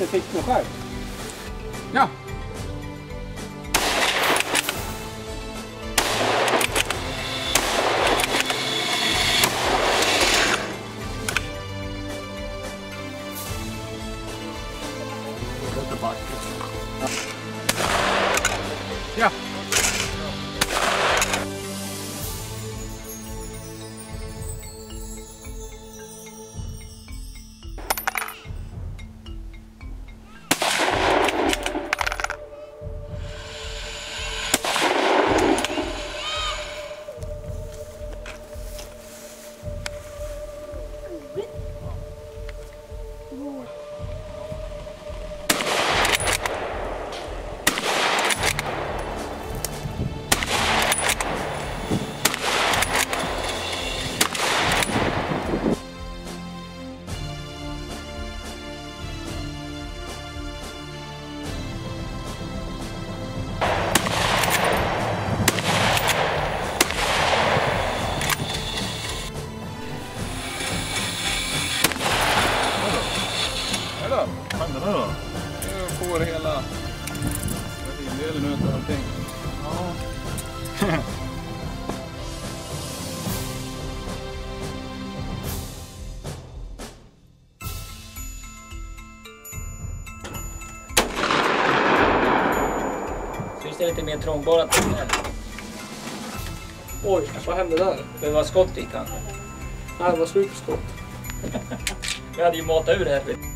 dat ziet er nog uit. Ja. Ja. Vadå? Vad händer nu då? Jag får hela delen ut allting. Syns det lite mer trångborrat? Oj, vad hände där? Det var skott i kanske. Nej, det var slut på skott. Vi hade ju matat ur här.